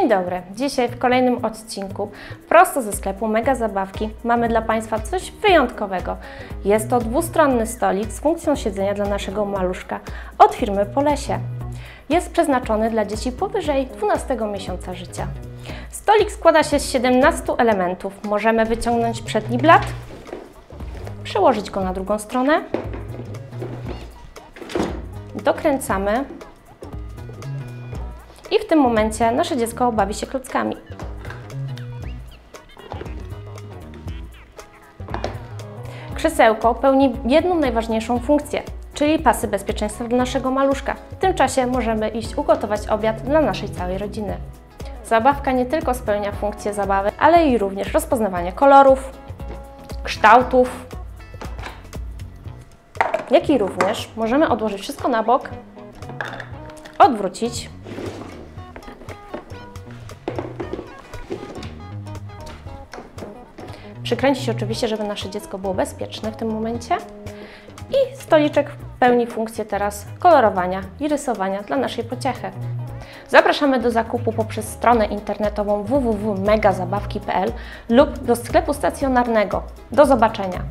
dobry. Dzisiaj w kolejnym odcinku prosto ze sklepu Mega Zabawki mamy dla Państwa coś wyjątkowego. Jest to dwustronny stolik z funkcją siedzenia dla naszego maluszka od firmy Polesie. Jest przeznaczony dla dzieci powyżej 12 miesiąca życia. Stolik składa się z 17 elementów. Możemy wyciągnąć przedni blat, przełożyć go na drugą stronę, dokręcamy i w tym momencie nasze dziecko bawi się klockami. Krzesełko pełni jedną najważniejszą funkcję, czyli pasy bezpieczeństwa dla naszego maluszka. W tym czasie możemy iść ugotować obiad dla naszej całej rodziny. Zabawka nie tylko spełnia funkcję zabawy, ale i również rozpoznawanie kolorów, kształtów, jak i również możemy odłożyć wszystko na bok, odwrócić Przykręcić oczywiście, żeby nasze dziecko było bezpieczne w tym momencie. I stoliczek pełni funkcję teraz kolorowania i rysowania dla naszej pociechy. Zapraszamy do zakupu poprzez stronę internetową www.megazabawki.pl lub do sklepu stacjonarnego. Do zobaczenia!